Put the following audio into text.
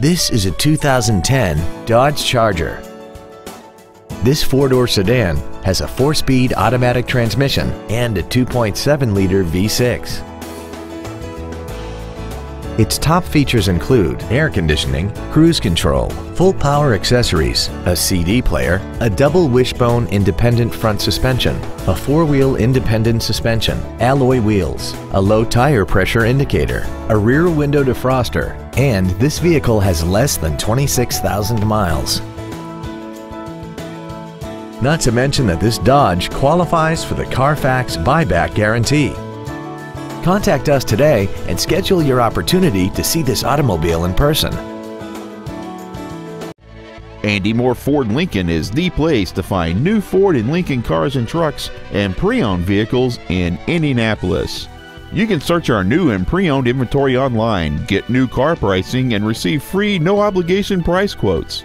This is a 2010 Dodge Charger. This four-door sedan has a four-speed automatic transmission and a 2.7-liter V6. Its top features include air conditioning, cruise control, full power accessories, a CD player, a double wishbone independent front suspension, a four-wheel independent suspension, alloy wheels, a low tire pressure indicator, a rear window defroster, and this vehicle has less than 26,000 miles. Not to mention that this Dodge qualifies for the Carfax buyback guarantee. Contact us today and schedule your opportunity to see this automobile in person. Andy Mohr Ford Lincoln is the place to find new Ford and Lincoln cars and trucks and pre-owned vehicles in Indianapolis. You can search our new and pre-owned inventory online, get new car pricing, and receive free no-obligation price quotes.